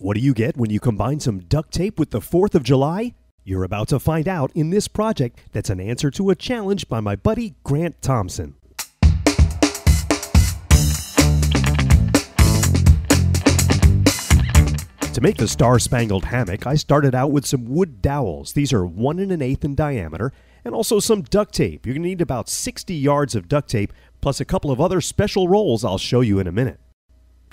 What do you get when you combine some duct tape with the 4th of July? You're about to find out in this project that's an answer to a challenge by my buddy Grant Thompson. To make the star spangled hammock, I started out with some wood dowels. These are one and an eighth in diameter, and also some duct tape. You're going to need about 60 yards of duct tape, plus a couple of other special rolls I'll show you in a minute.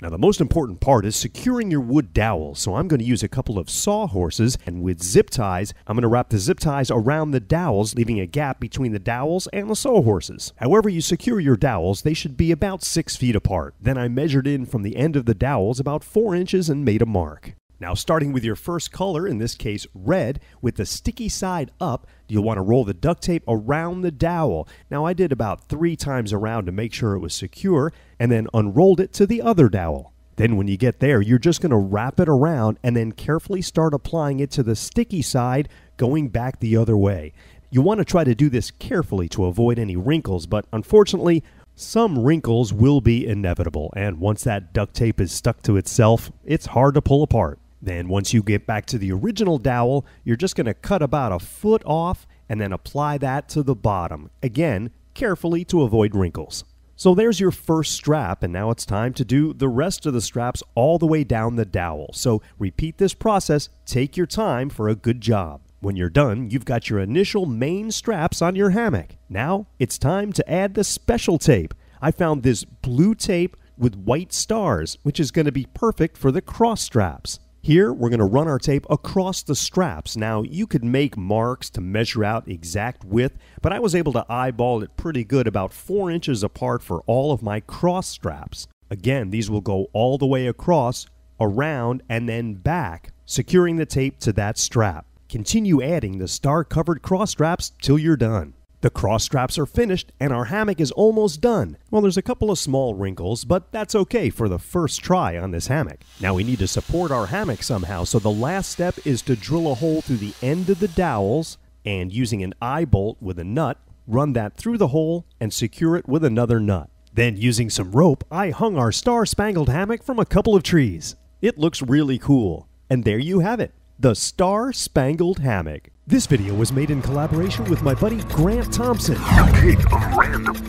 Now, the most important part is securing your wood dowel. So, I'm going to use a couple of sawhorses, and with zip ties, I'm going to wrap the zip ties around the dowels, leaving a gap between the dowels and the sawhorses. However, you secure your dowels, they should be about six feet apart. Then I measured in from the end of the dowels about four inches and made a mark. Now, starting with your first color, in this case red, with the sticky side up, you'll want to roll the duct tape around the dowel. Now, I did about three times around to make sure it was secure, and then unrolled it to the other dowel. Then, when you get there, you're just going to wrap it around and then carefully start applying it to the sticky side, going back the other way. You want to try to do this carefully to avoid any wrinkles, but unfortunately, some wrinkles will be inevitable, and once that duct tape is stuck to itself, it's hard to pull apart. Then, once you get back to the original dowel, you're just going to cut about a foot off and then apply that to the bottom. Again, carefully to avoid wrinkles. So there's your first strap, and now it's time to do the rest of the straps all the way down the dowel. So repeat this process, take your time for a good job. When you're done, you've got your initial main straps on your hammock. Now it's time to add the special tape. I found this blue tape with white stars, which is going to be perfect for the cross straps. Here, we're going to run our tape across the straps. Now, you could make marks to measure out exact width, but I was able to eyeball it pretty good about 4 inches apart for all of my cross straps. Again, these will go all the way across, around, and then back, securing the tape to that strap. Continue adding the star-covered cross straps till you're done. The cross straps are finished and our hammock is almost done. Well, there's a couple of small wrinkles, but that's okay for the first try on this hammock. Now we need to support our hammock somehow, so the last step is to drill a hole through the end of the dowels and using an eye bolt with a nut, run that through the hole and secure it with another nut. Then, using some rope, I hung our star spangled hammock from a couple of trees. It looks really cool. And there you have it the Star Spangled Hammock. This video was made in collaboration with my buddy Grant Thompson.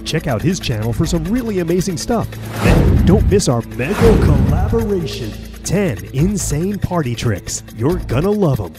Check out his channel for some really amazing stuff. And don't miss our mega collaboration 10 insane party tricks. You're gonna love them.